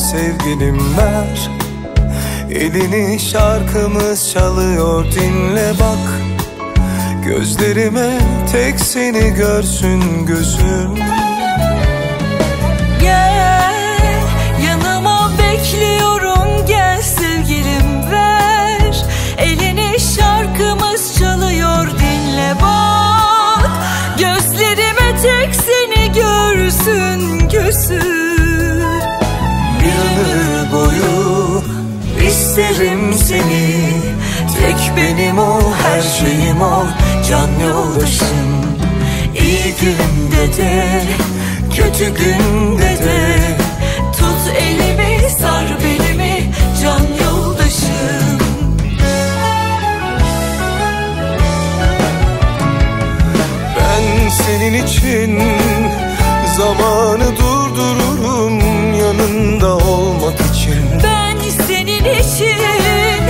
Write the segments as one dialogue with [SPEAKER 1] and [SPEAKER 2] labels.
[SPEAKER 1] Sevgilim ver. Elini şarkımız çalıyor dinle bak. Gözlerime tek seni görsün gözüm.
[SPEAKER 2] Gel yanıma bekliyorum gel sevgilim ver. Elini şarkımız çalıyor dinle bak. Gözlerime tek seni görsün gözüm
[SPEAKER 1] isterim seni. Tek benim ol her şeyim ol. Can yoldaşım. İyi günde de kötü günde de.
[SPEAKER 2] Tut elimi sar belimi can yoldaşım.
[SPEAKER 1] Ben senin için zamanı için.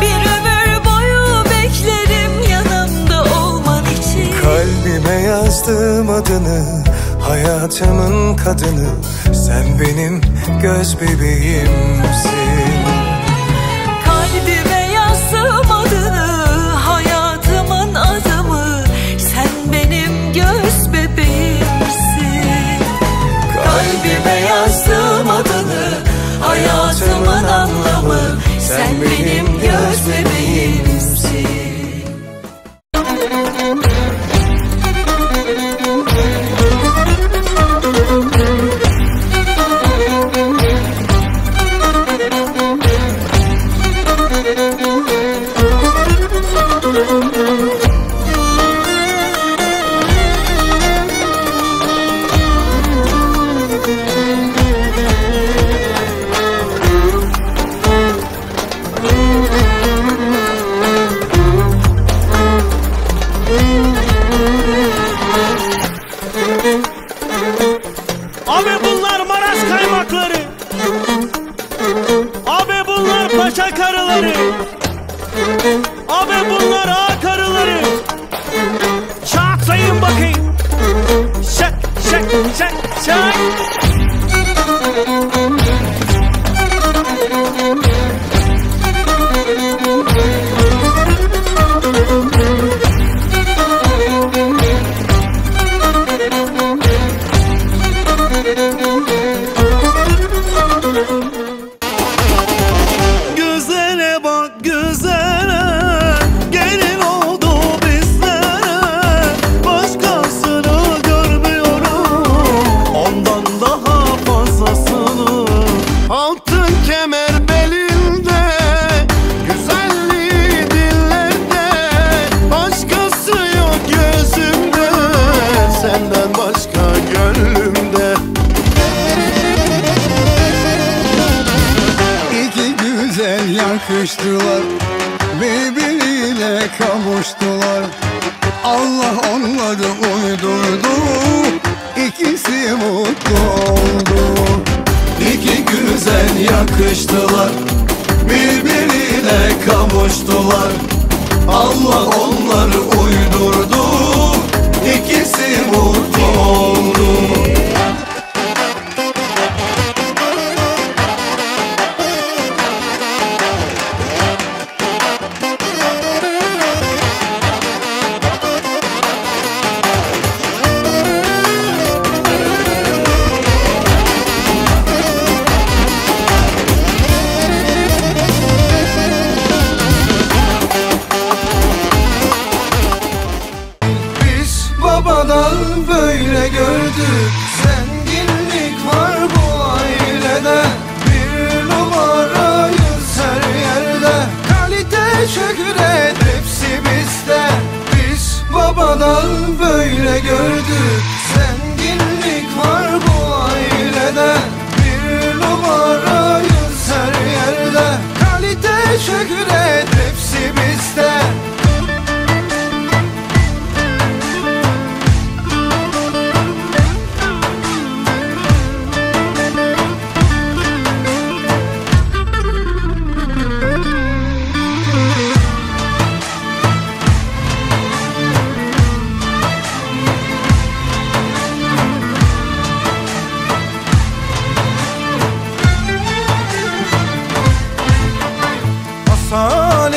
[SPEAKER 2] Bir ömür boyu beklerim yanımda olman için.
[SPEAKER 1] Kalbime yazdım adını hayatımın kadını. Sen benim göz bebeğimsin.
[SPEAKER 2] Kalbime yazdım adını hayatımın adımı. Sen benim göz bebeğimsin.
[SPEAKER 1] Kalbime yazdım adını hayatımın anlamı Sen benim göz bebeğimsin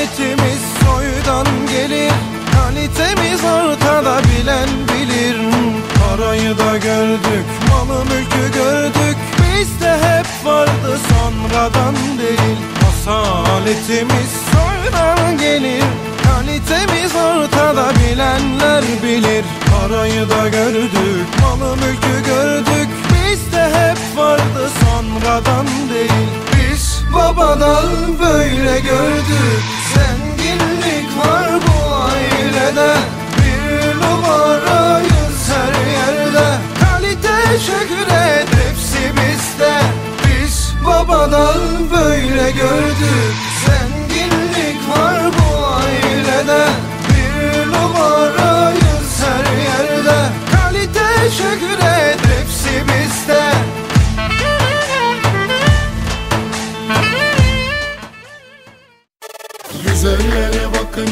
[SPEAKER 1] Milletimiz soydan gelir Kalitemiz ortada bilen bilir. Parayı da gördük Malı mülkü gördük Bizde hep vardı sonradan değil.
[SPEAKER 3] Asaletimiz soydan gelir Kalitemiz ortada bilenler bilir. Parayı da gördük Malı mülkü gördük Bizde hep vardı sonradan değil. Biz babadan böyle gördük. Zenginlik var bu ailede. Bir numarayız her yerde. Kalite şükret hepsi bizde. Biz babadan böyle gördük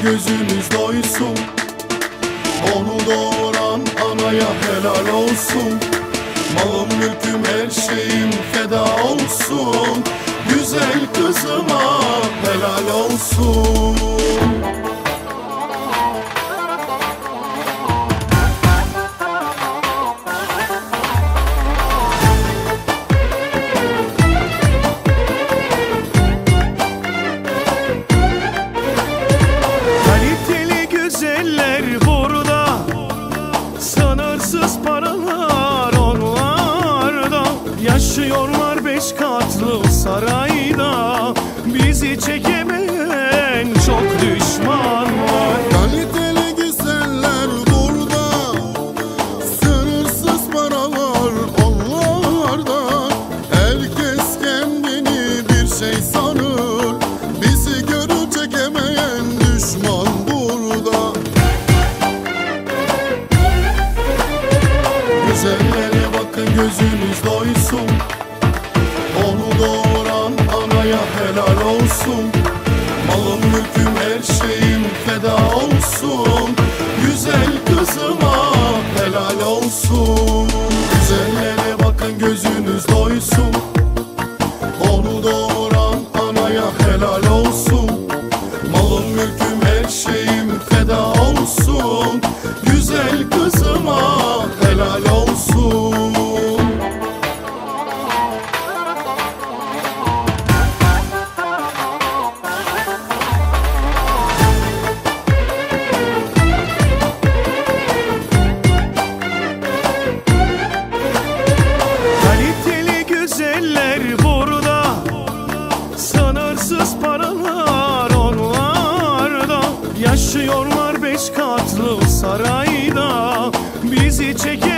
[SPEAKER 4] bakın gözünüz doysun. Onu doğuran anaya helal olsun. Malım mülküm her şeyim feda olsun. Güzel kızıma helal olsun
[SPEAKER 1] sarayda Bizi çekemeyen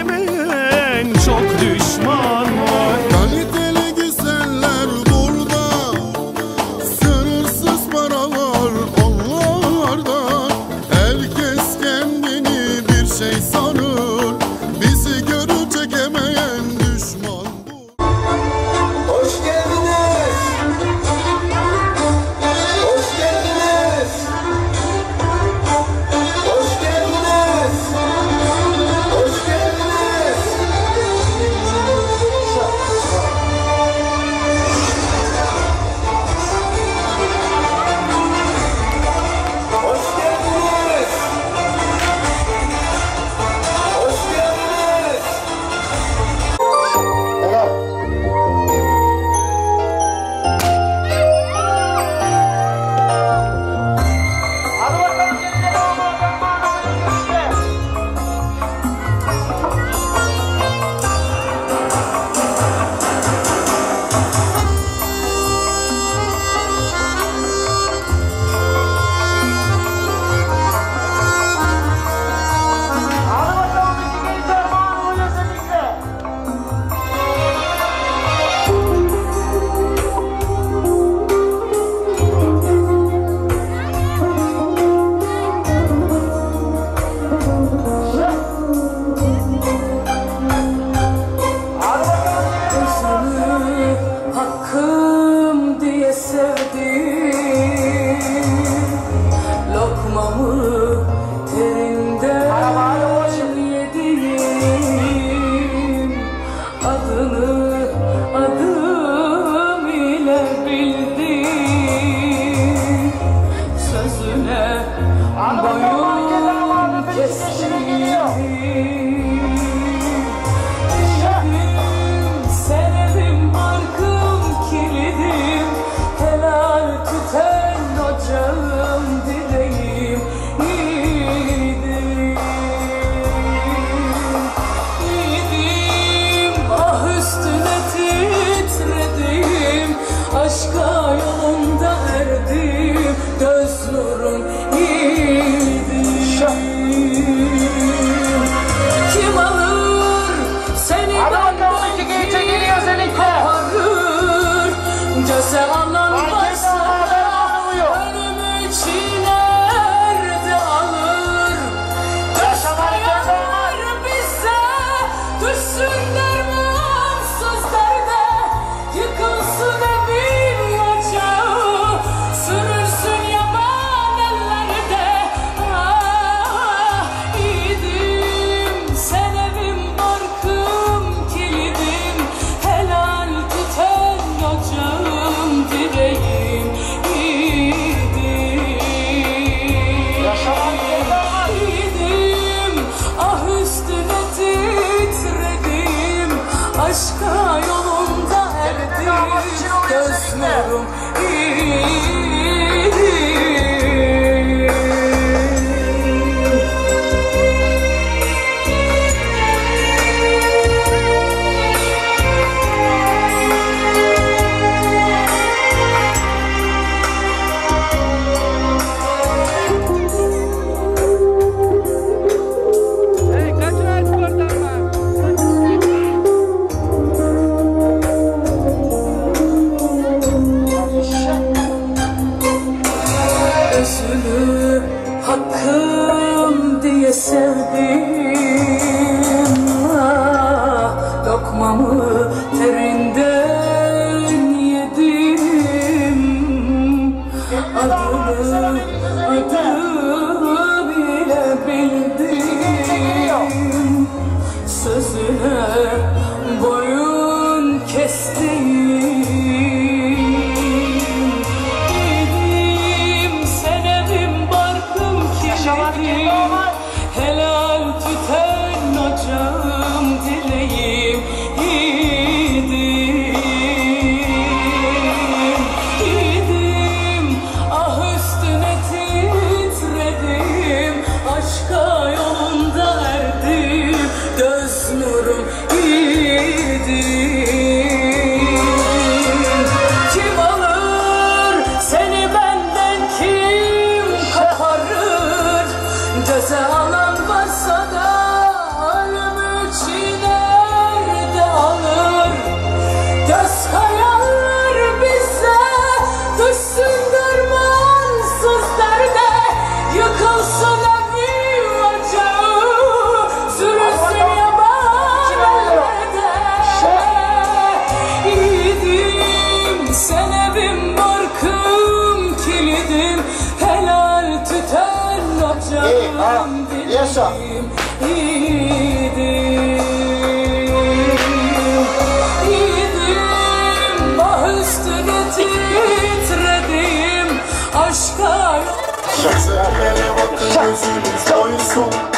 [SPEAKER 1] пешком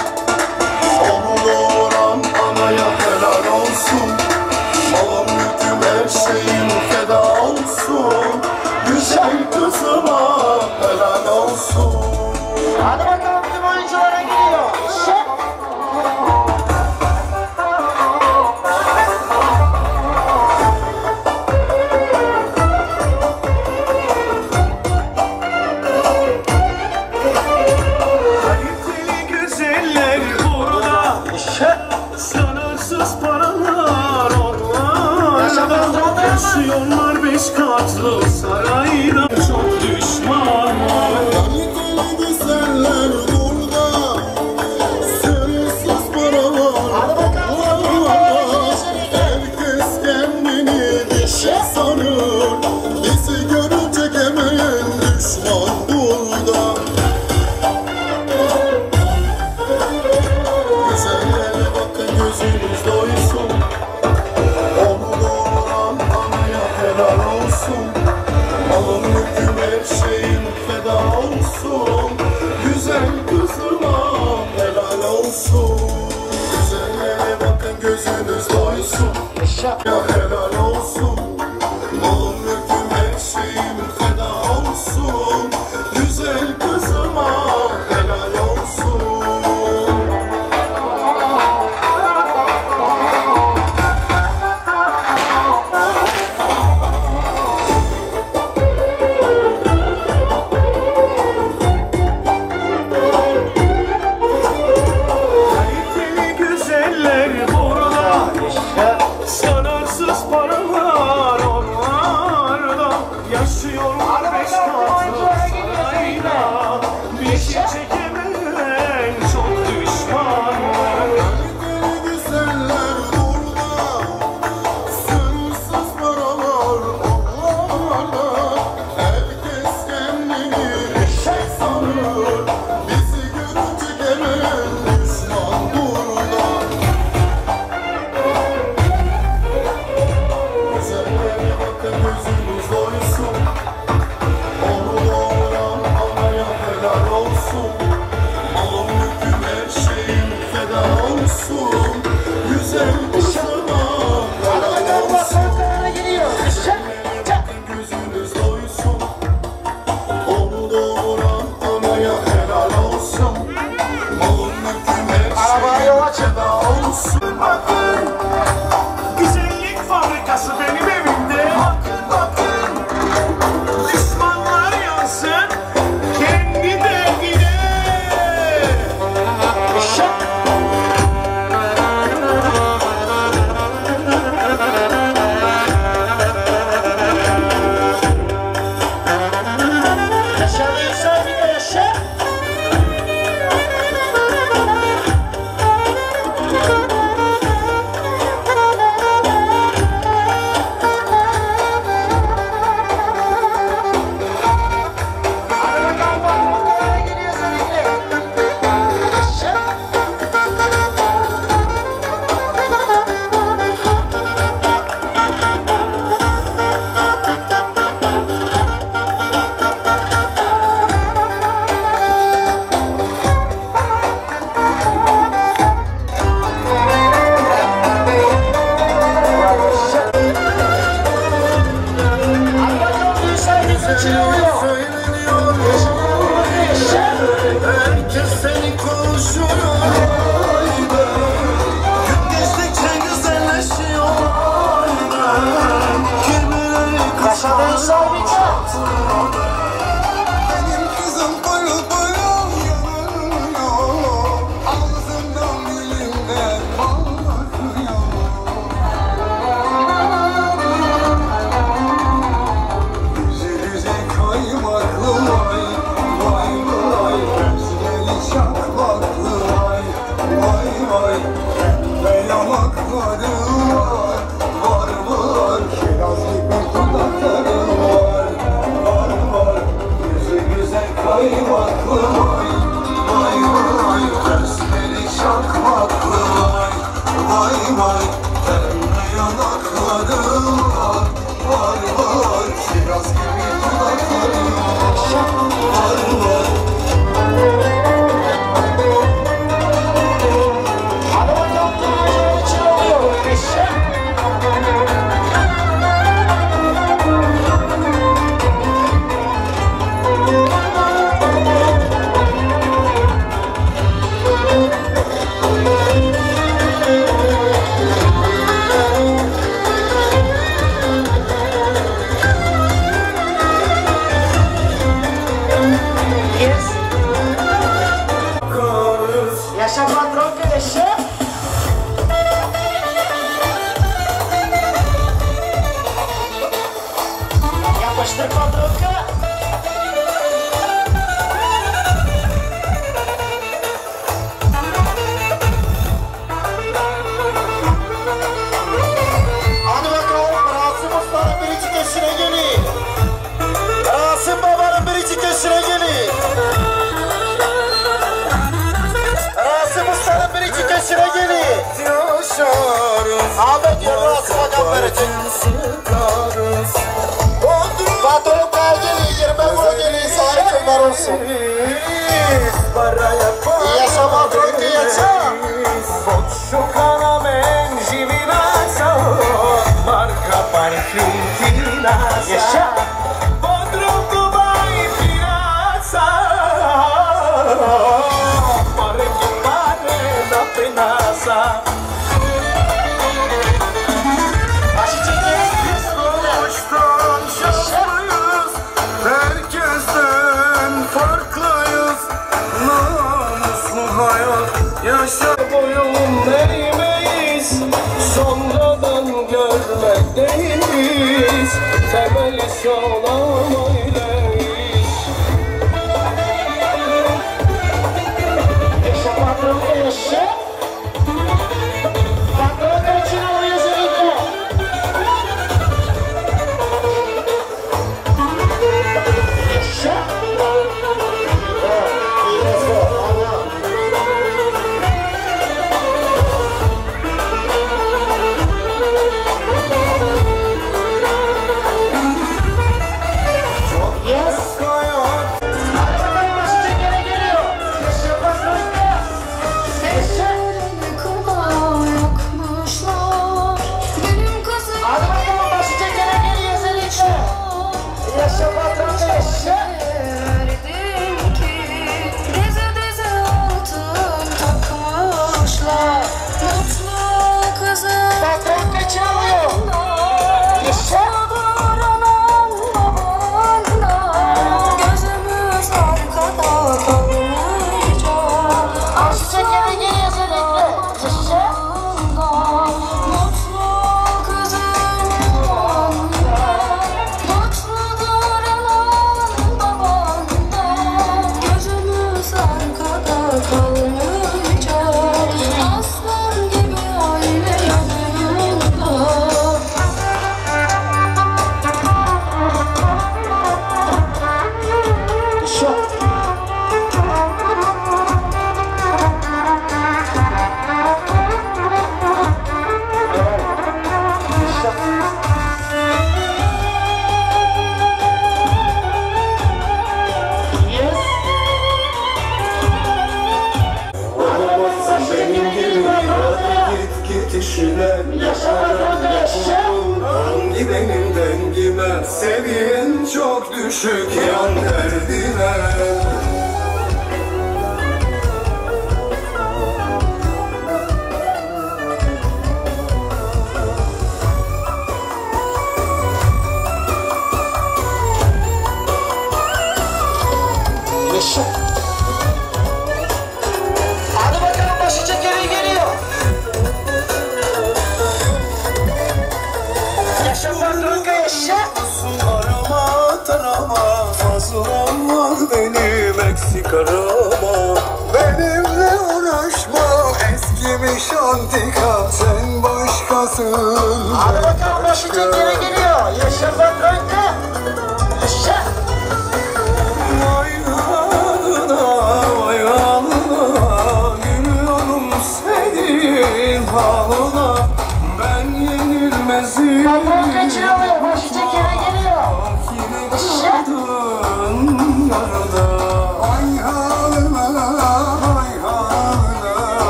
[SPEAKER 1] Yaşıyorlar beş katlı sarayda. Çok düşman var.
[SPEAKER 5] Deli
[SPEAKER 4] deli güzeller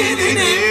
[SPEAKER 5] bayılacağım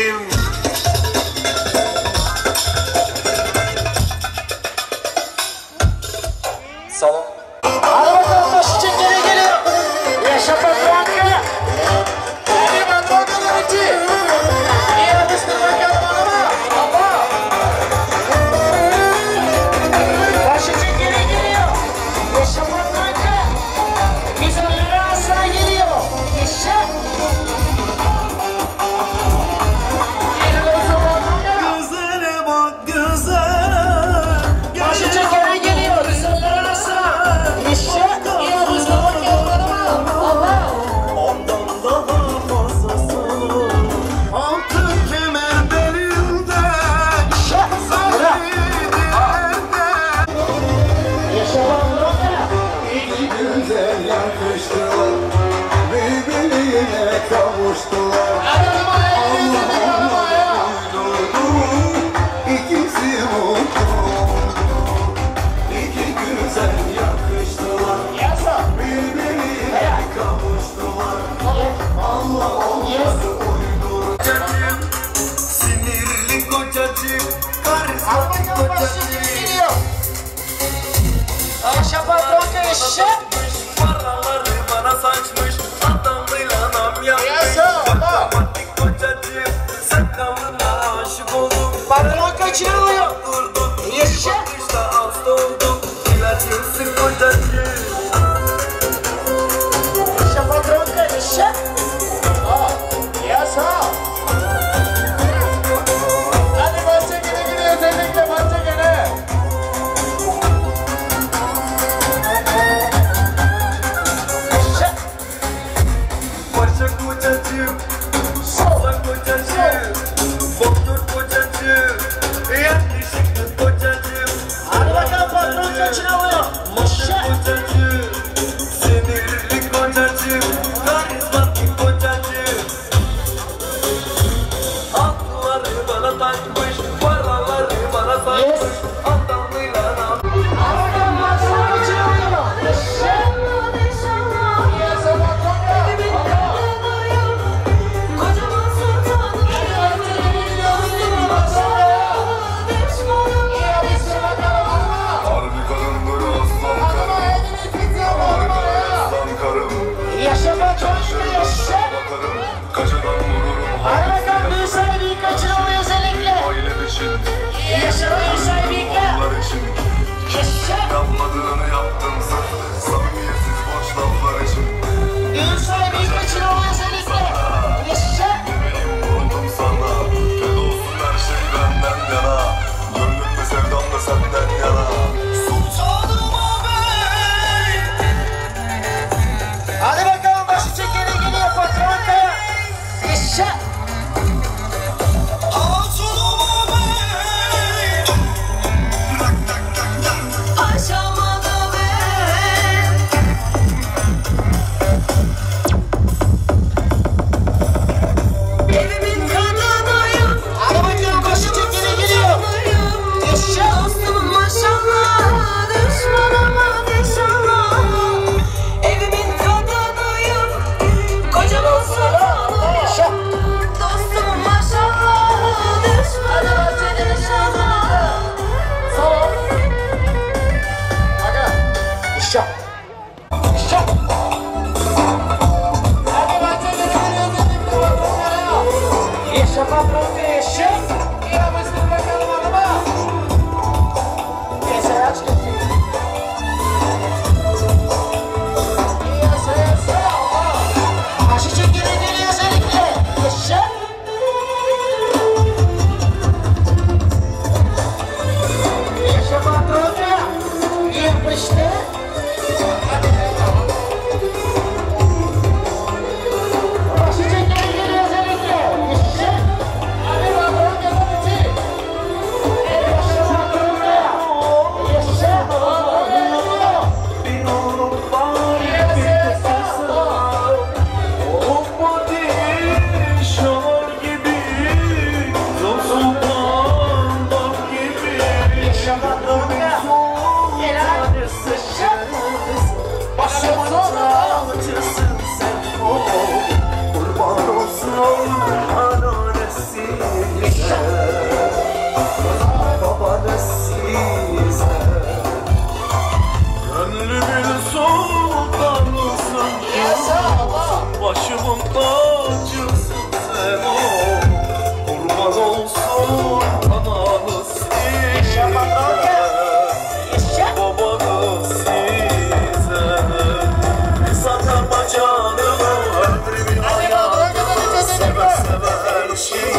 [SPEAKER 5] shame.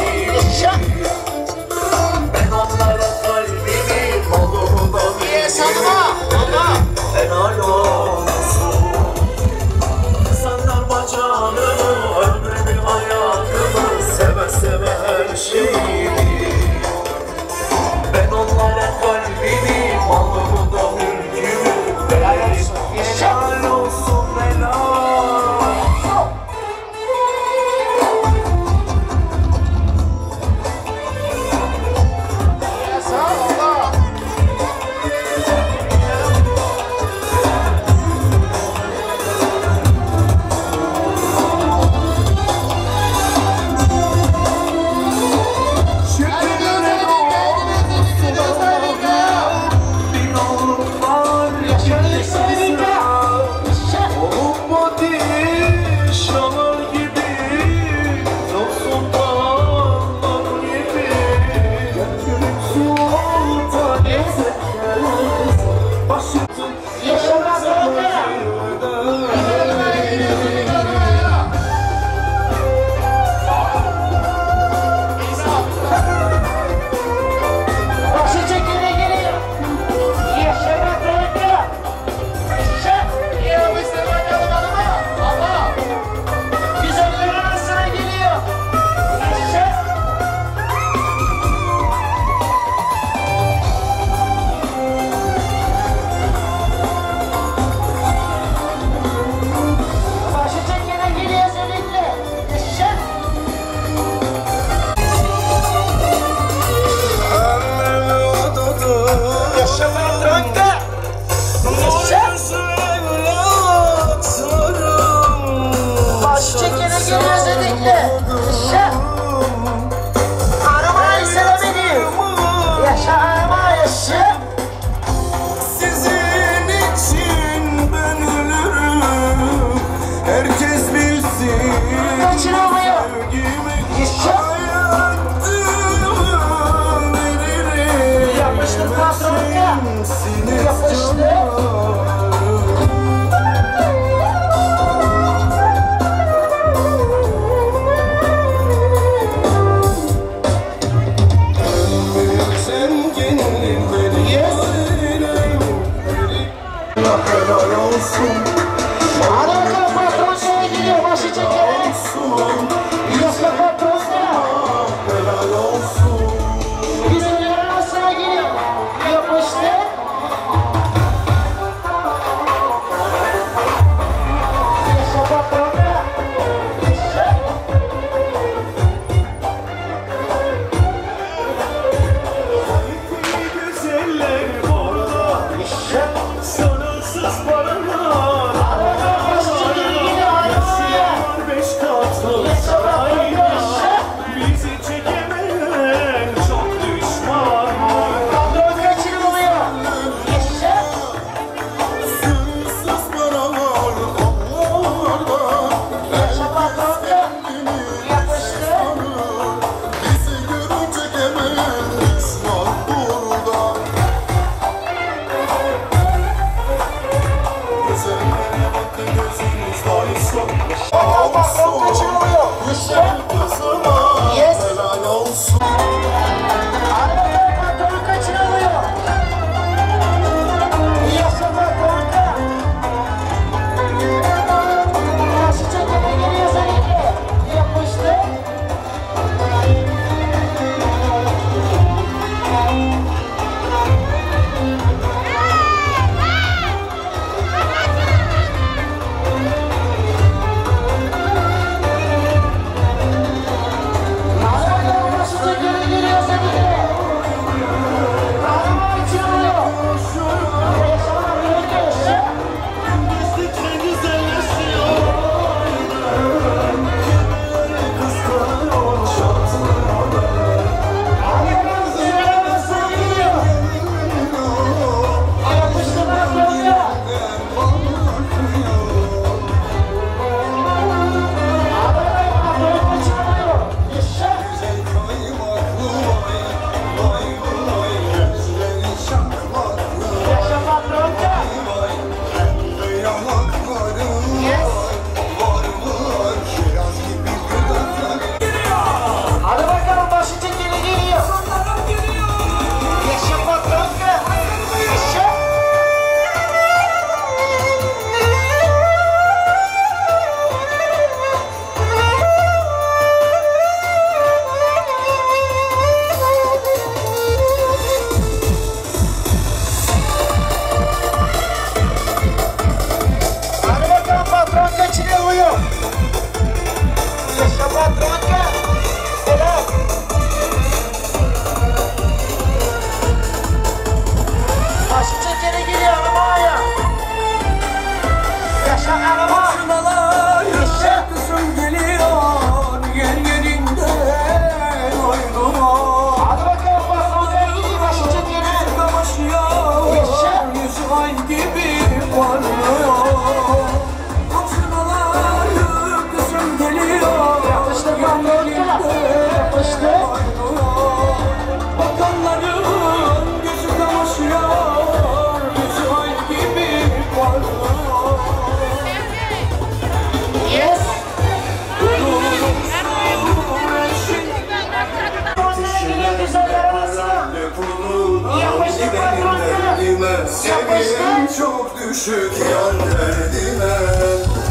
[SPEAKER 5] Patronka. Sevgim çok düşük yan derdime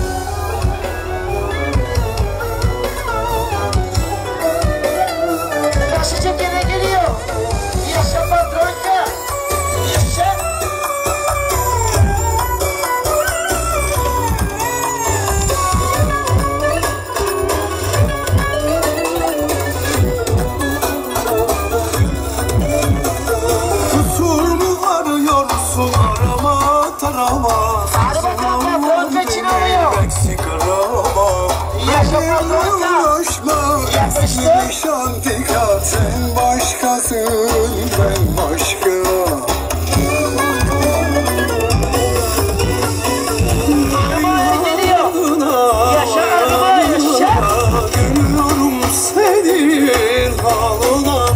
[SPEAKER 1] Sen başkasın ben başka. Görüyorum senin
[SPEAKER 5] halına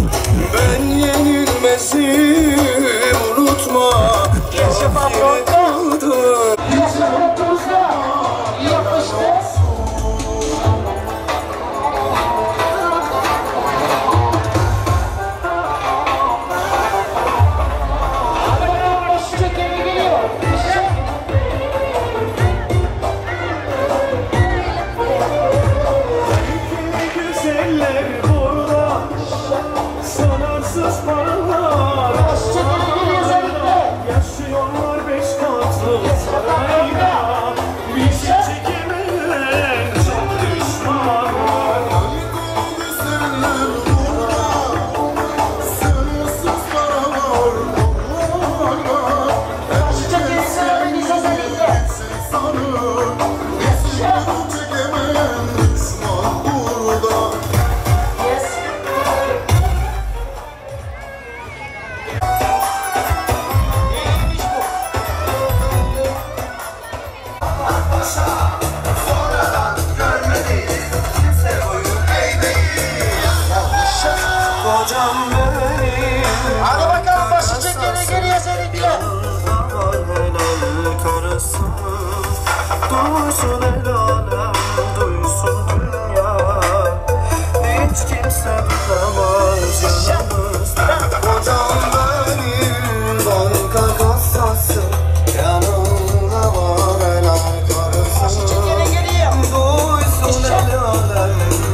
[SPEAKER 6] Ben
[SPEAKER 5] yenilmezim unutma. Yaşa patron. El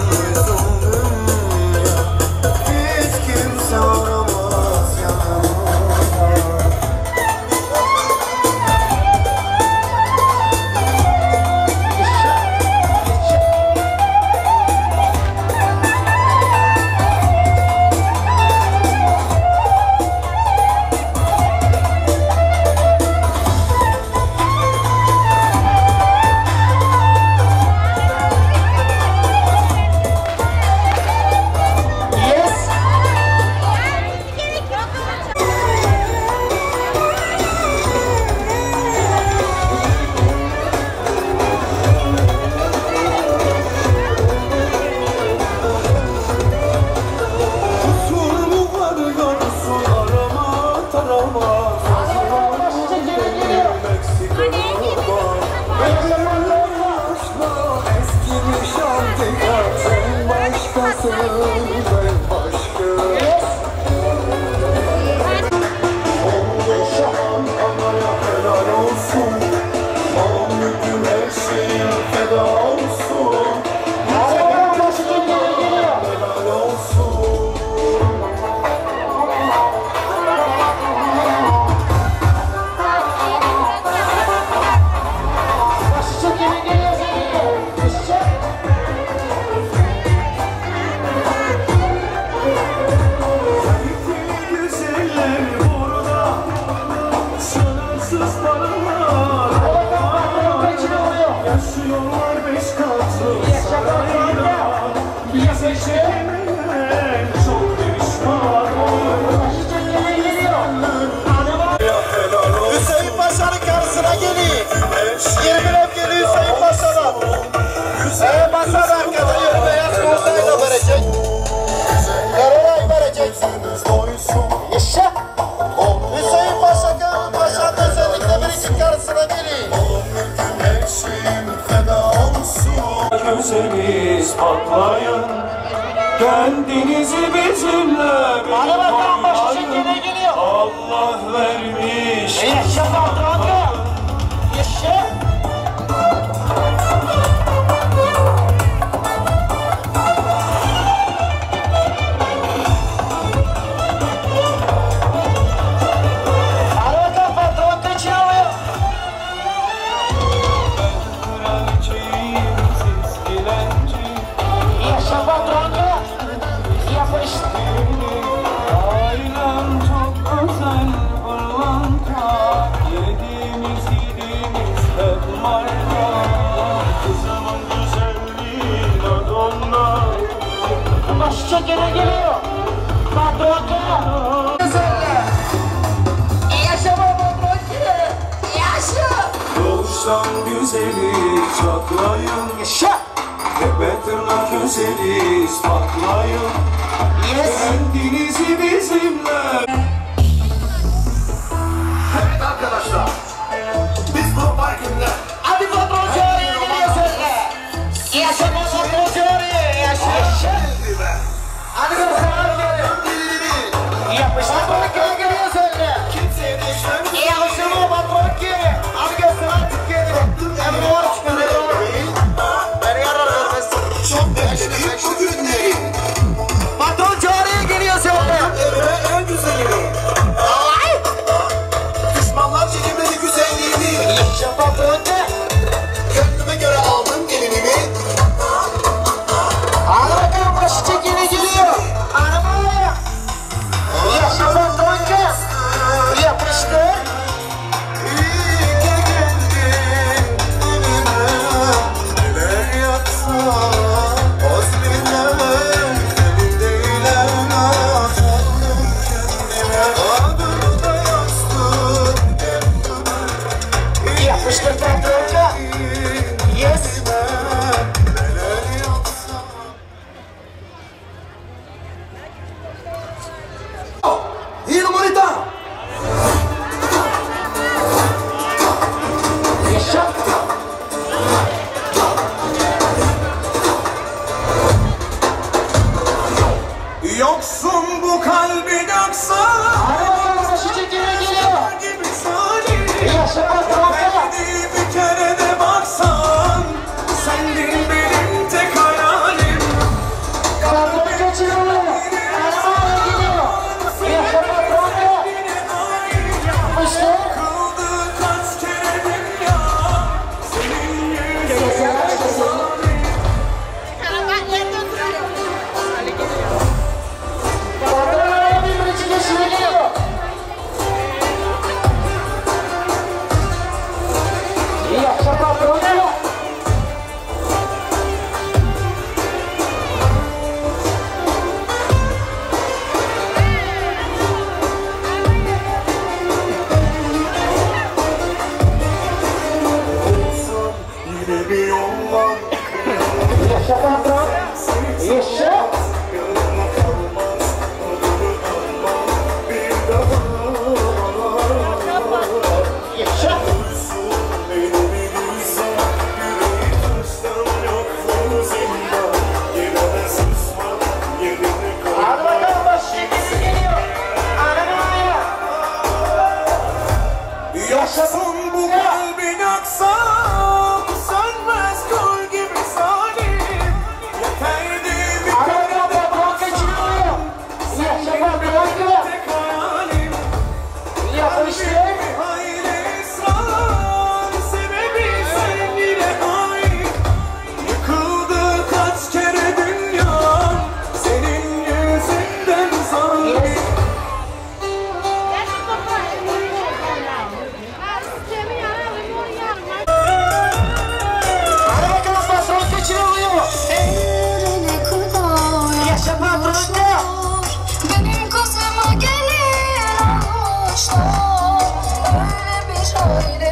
[SPEAKER 6] chore.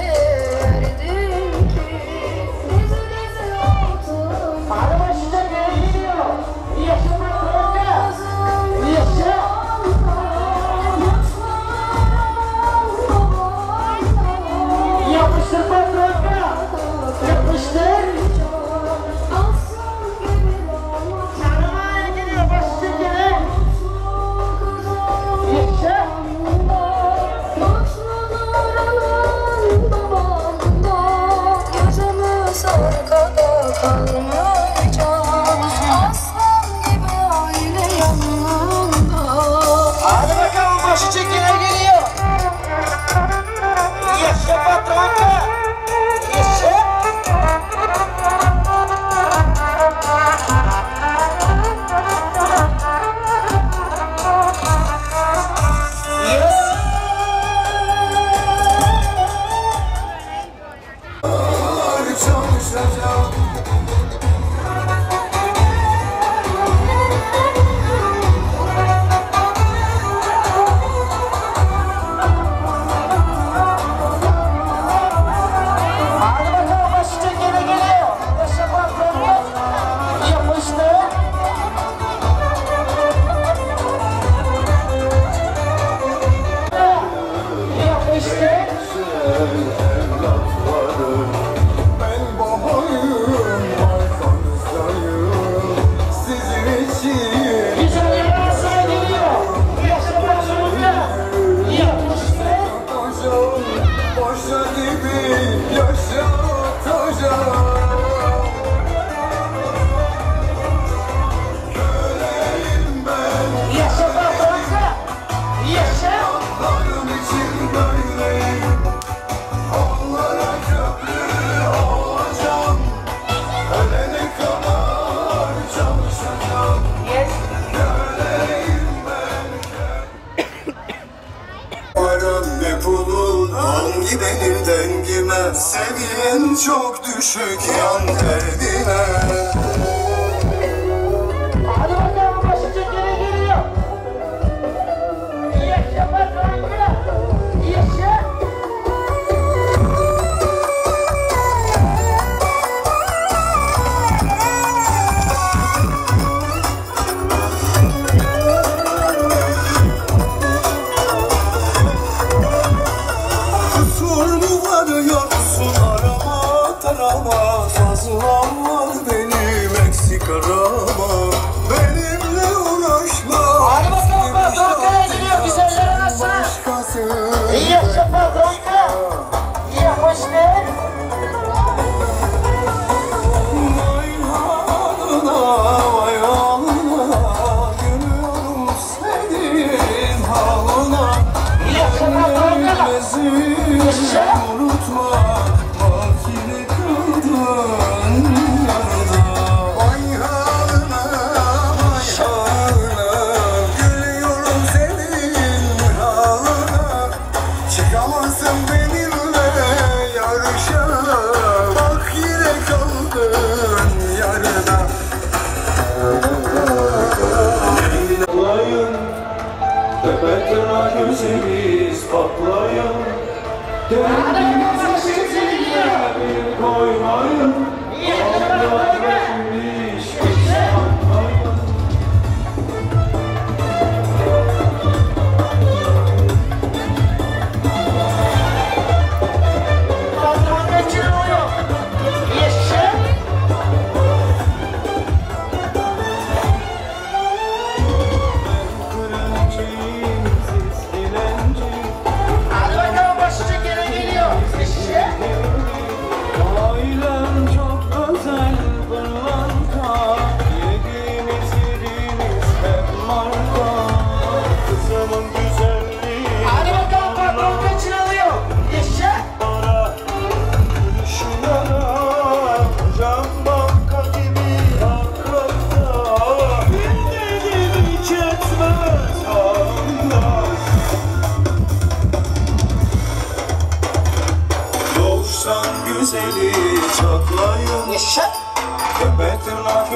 [SPEAKER 6] Unutma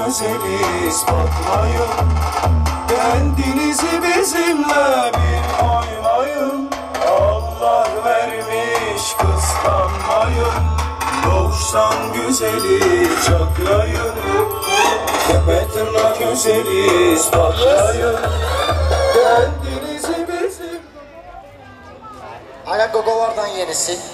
[SPEAKER 1] gözeli ispatlayın Kendinizi bizimle bir oynayın. Allah vermiş kıskanmayın. Doğuştan güzeli çaklayın Tepe tırnak güzeli ispatlayın Kendinizi bizim
[SPEAKER 5] Aga Gogovar'dan yenisi.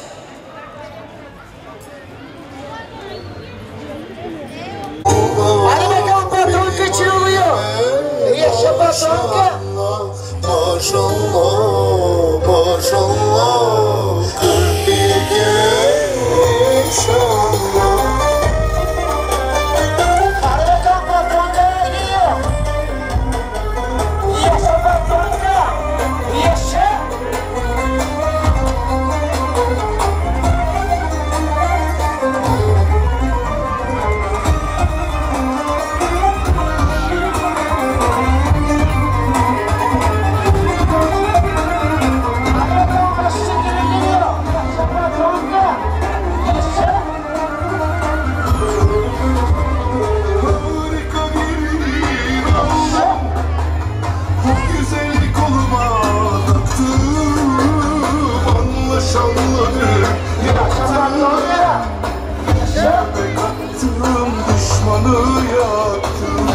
[SPEAKER 5] talk to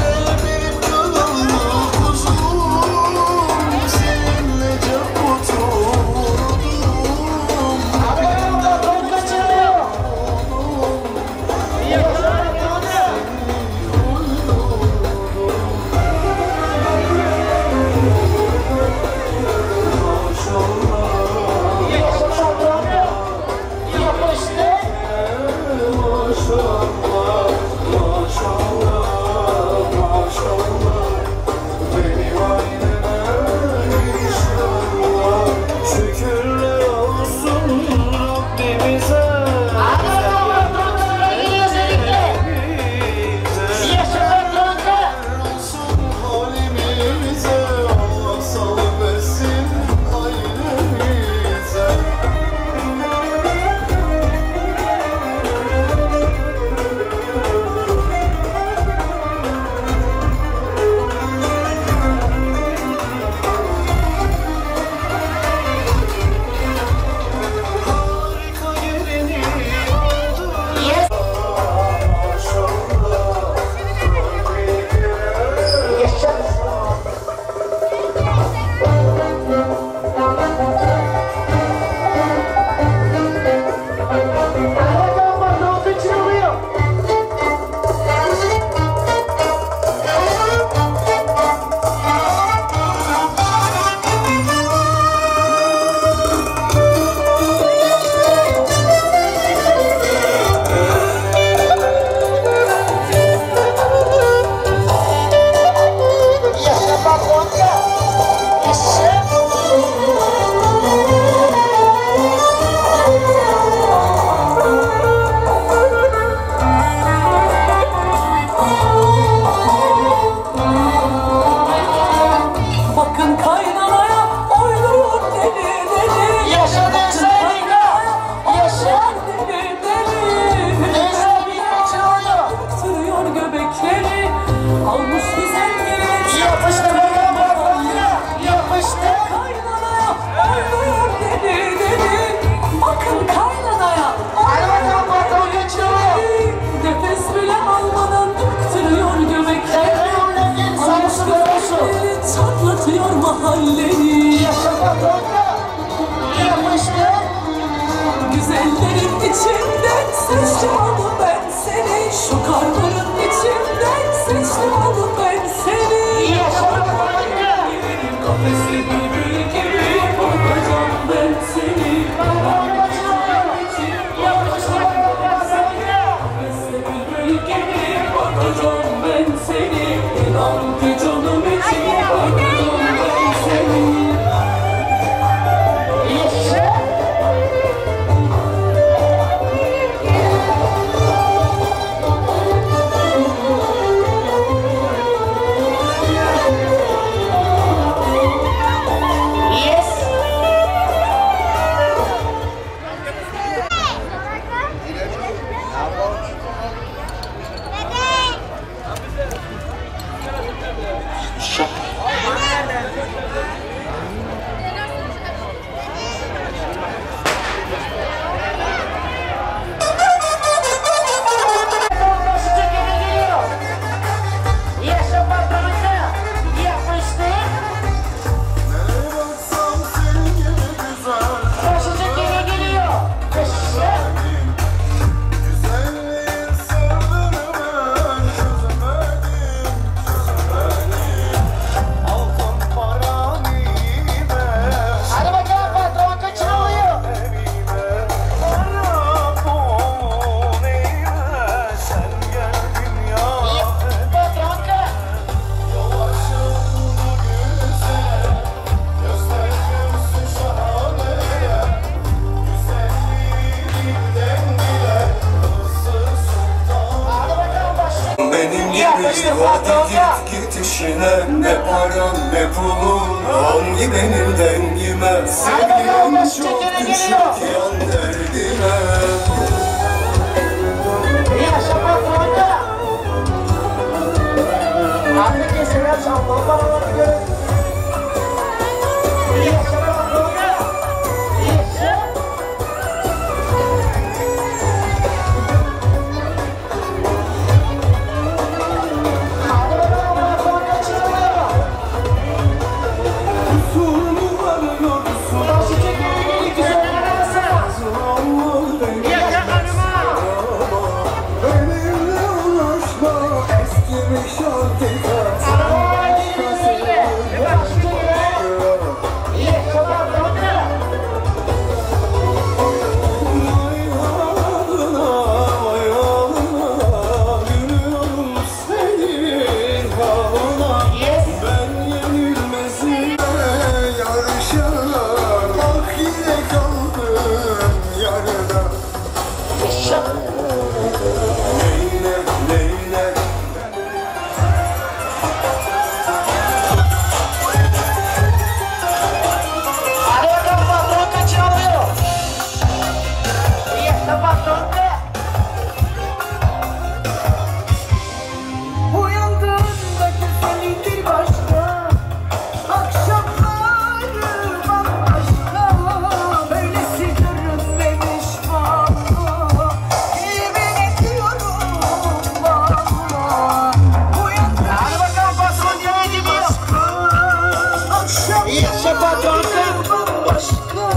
[SPEAKER 5] başka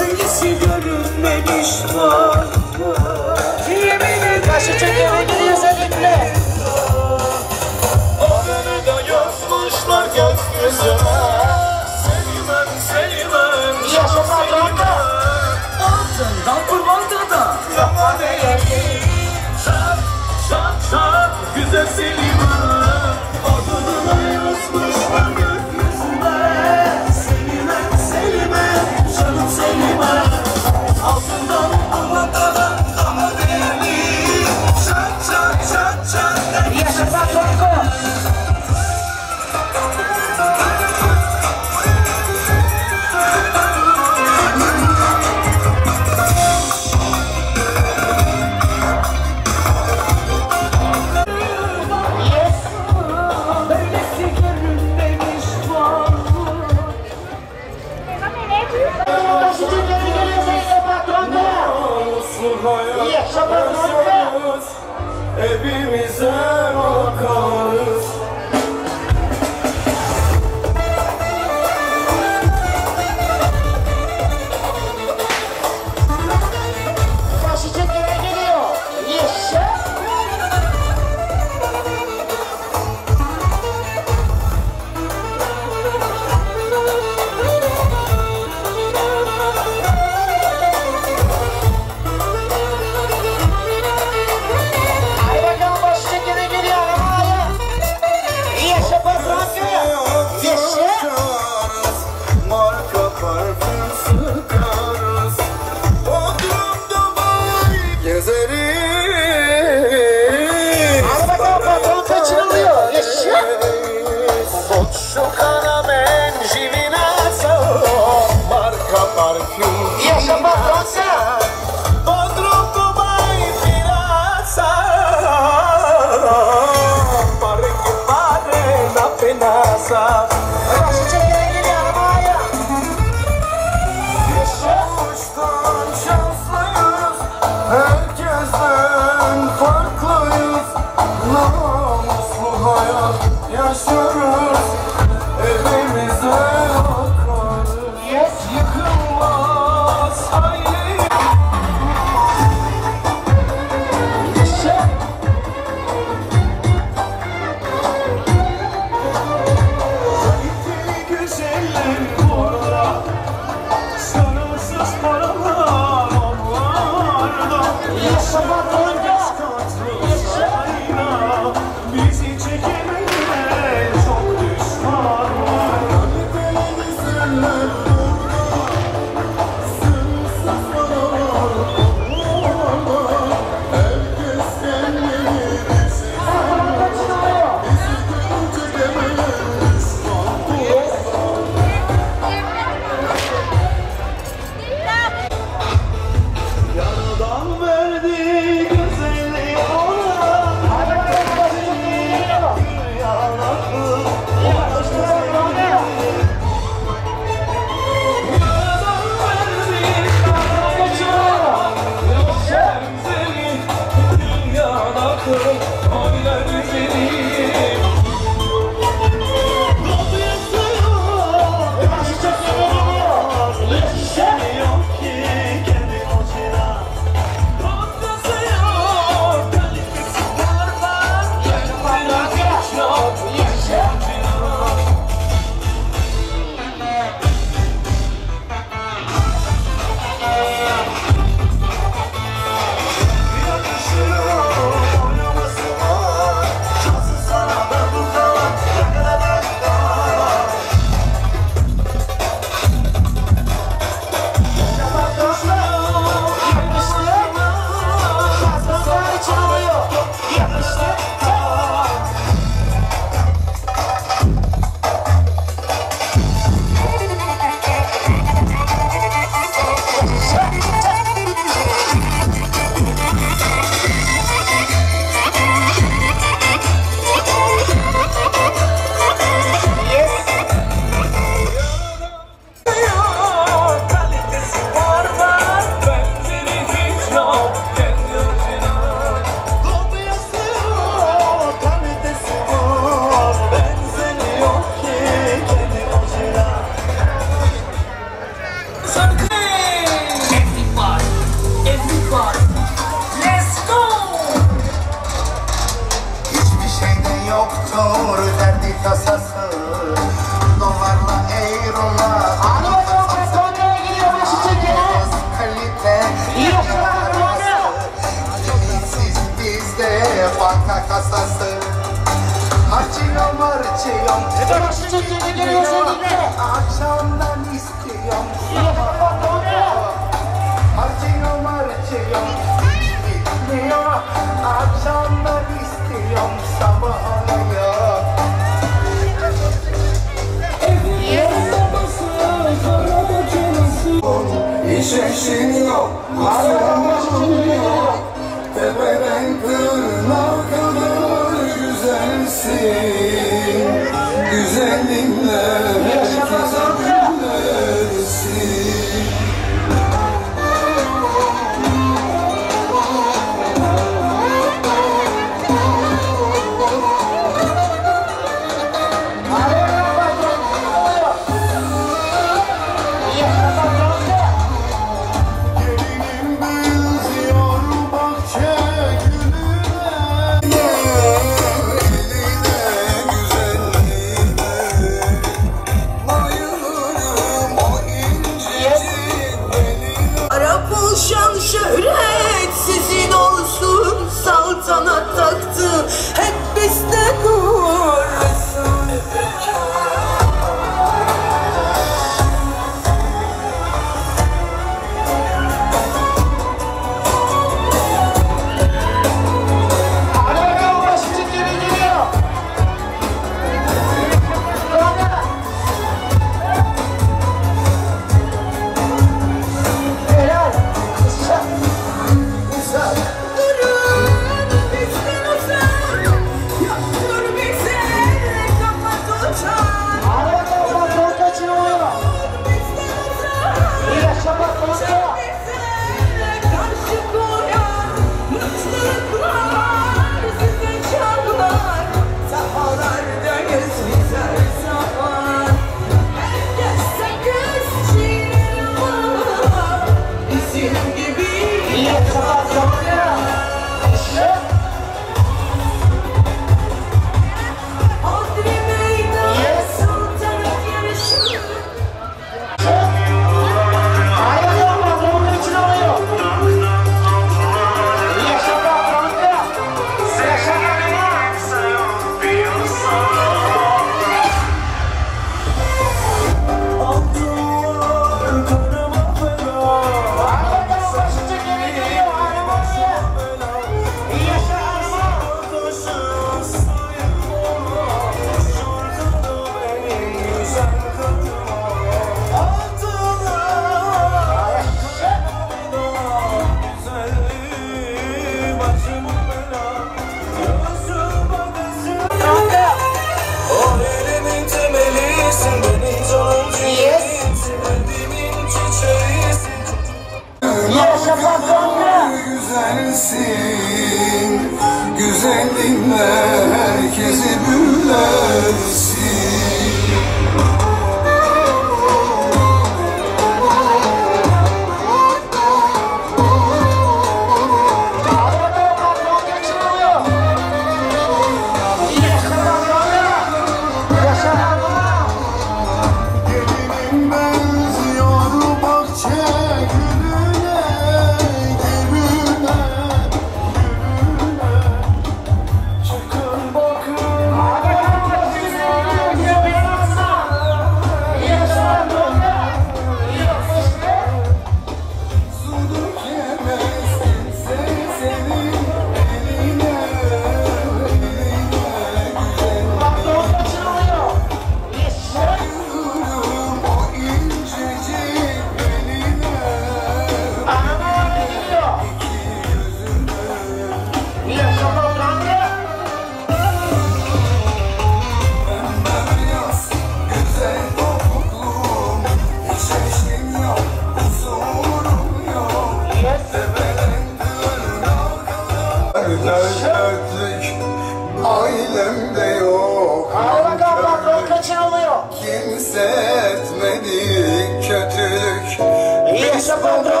[SPEAKER 5] Öylesi görünmemiş var. Yemin et
[SPEAKER 7] Başı çekiyor ödülü özellikle
[SPEAKER 1] Adını da yazmışlar gökyüzüne. Selimem
[SPEAKER 7] Selimem Yaşasacağım da
[SPEAKER 5] Altından
[SPEAKER 1] kurbandı da Yapma şey. değerli
[SPEAKER 6] Şak şak şak Güzel Selimem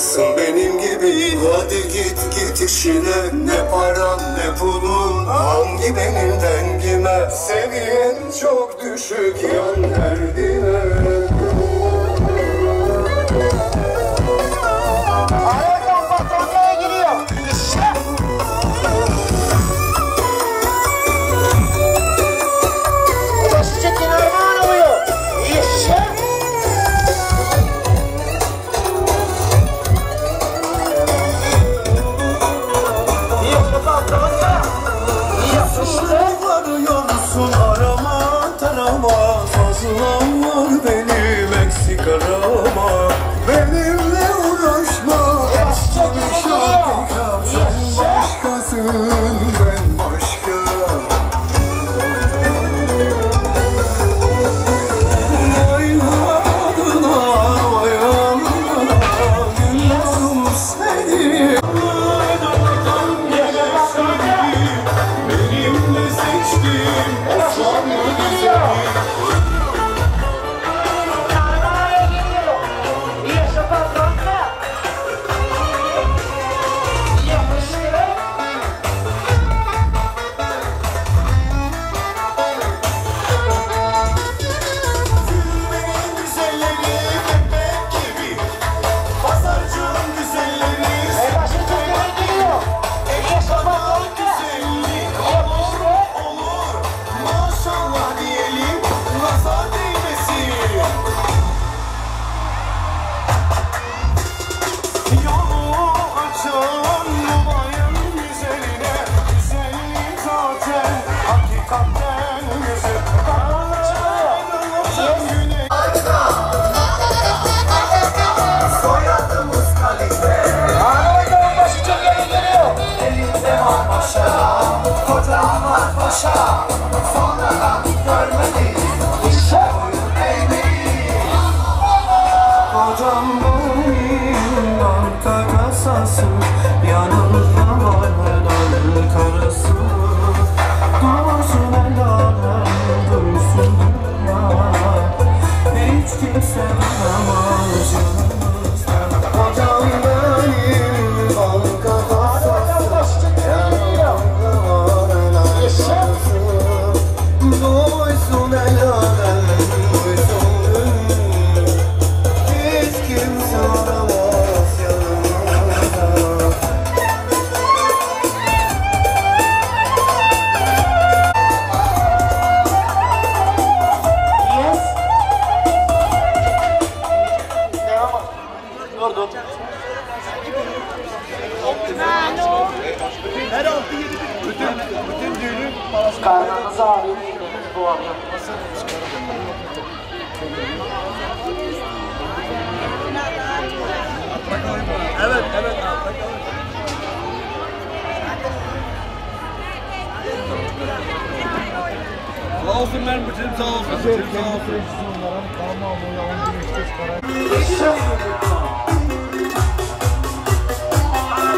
[SPEAKER 6] olamazsın benim gibi? Hadi git git işine. Ne param ne pulun? Hangi benim dengime? Seviyen çok düşük. Yan derdine. Yaslar beni Meksikarama Benimle uğraşma. Açtım şarkı
[SPEAKER 1] kapsam başkasını bu akşam. Evet, evet.
[SPEAKER 5] Sağ olsun benim bıçırım sağ olsun. Bıçırım sağ olsun. Parmağı boya
[SPEAKER 8] 10
[SPEAKER 5] güneşte çıkarak.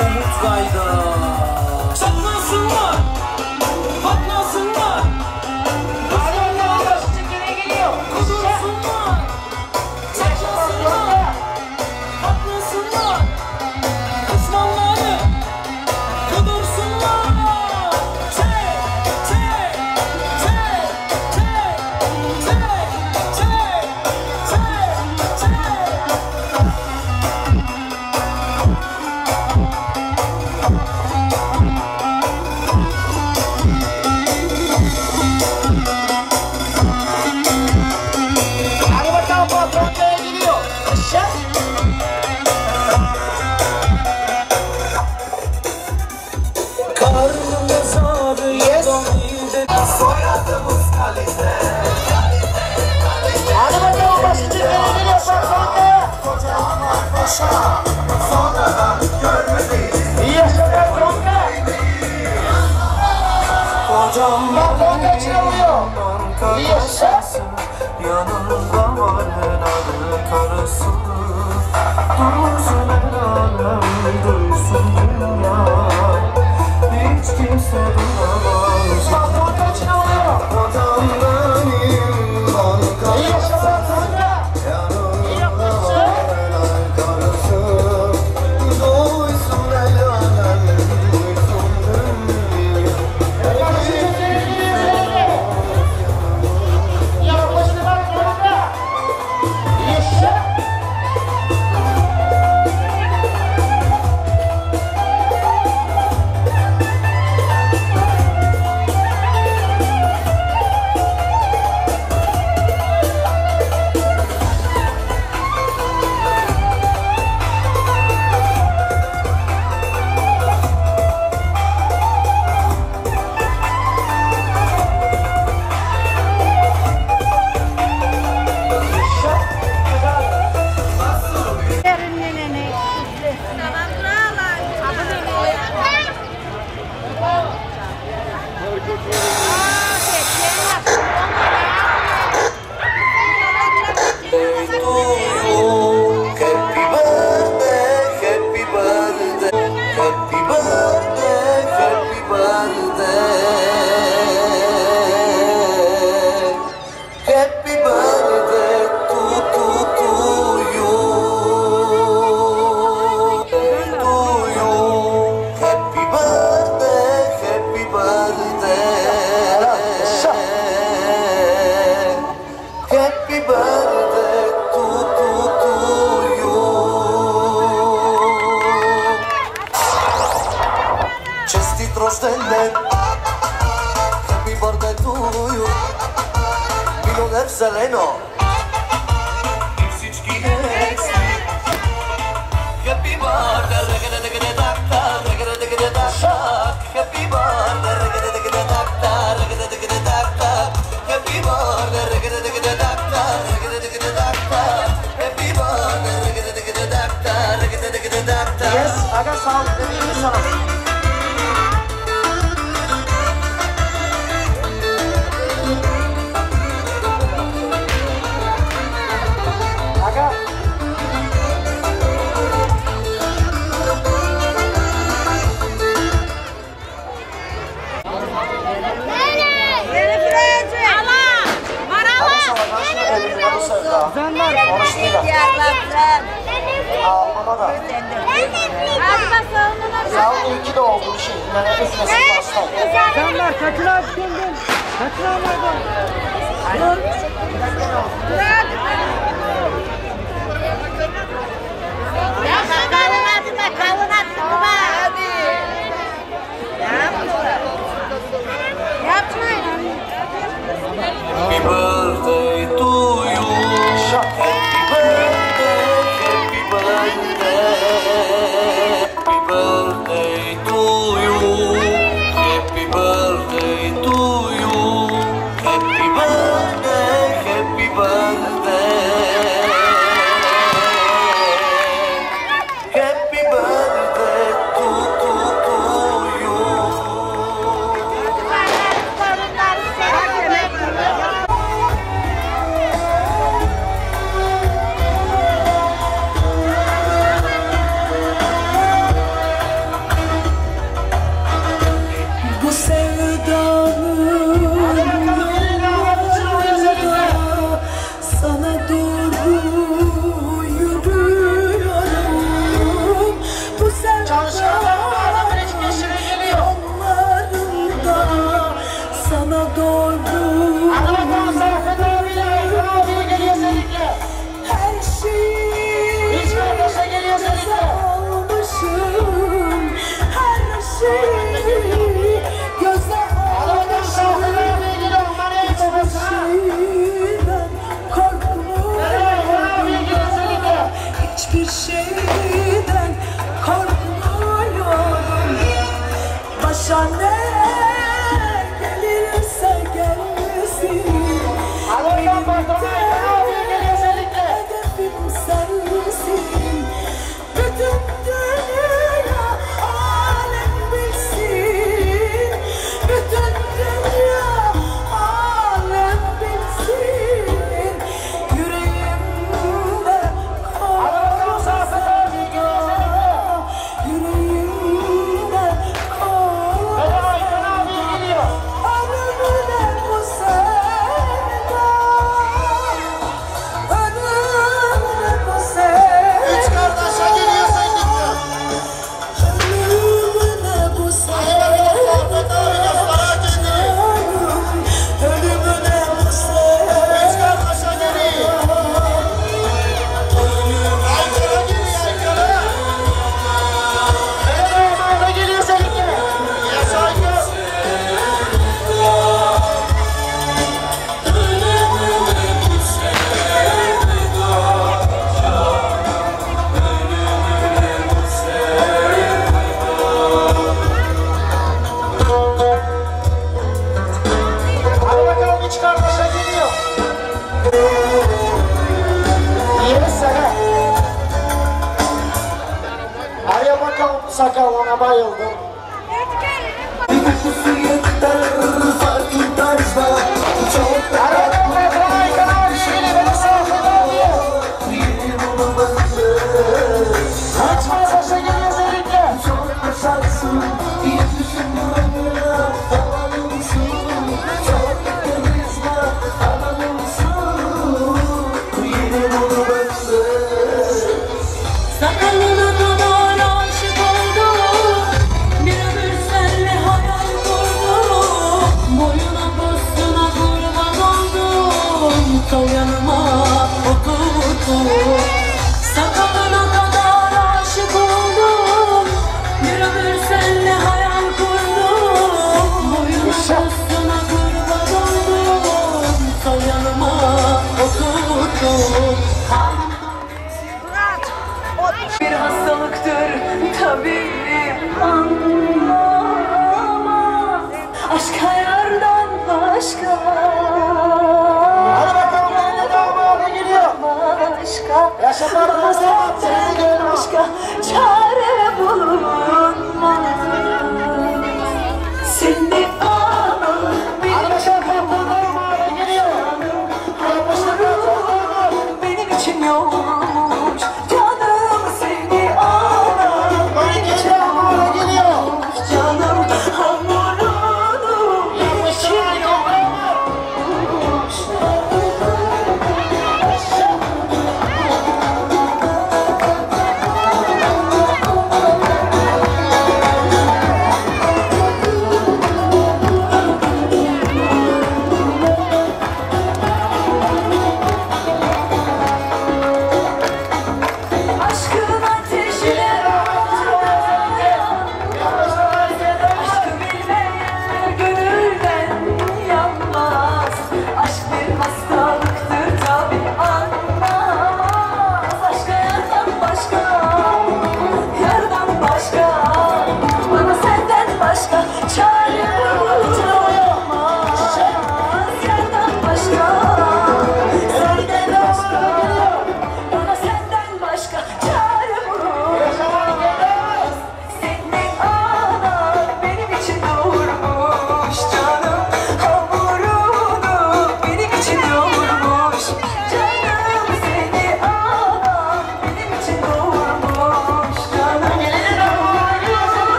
[SPEAKER 5] Umut Bayda. diye
[SPEAKER 8] Yanımda var helal karısı. Dursun el alem duysun dünya. Hiç kimse
[SPEAKER 5] duramaz.
[SPEAKER 9] Vatandaş benim
[SPEAKER 1] bankaya